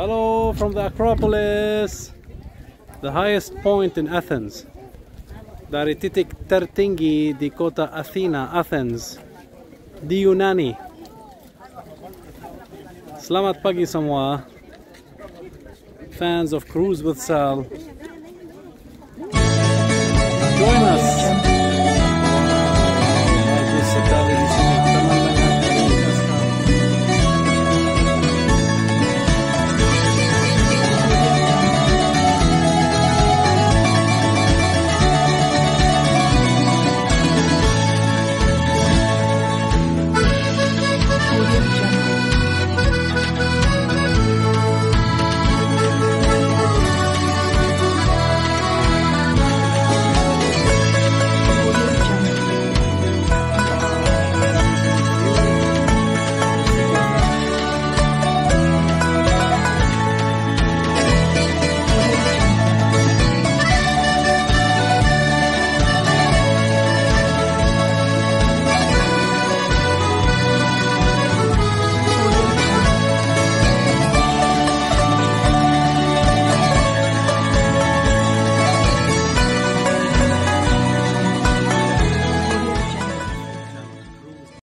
Hello from the Acropolis, the highest point in Athens. Dari titik tertinggi di Athena, Athens, di Yunani. Selamat pagi semua, fans of Cruz with Sal.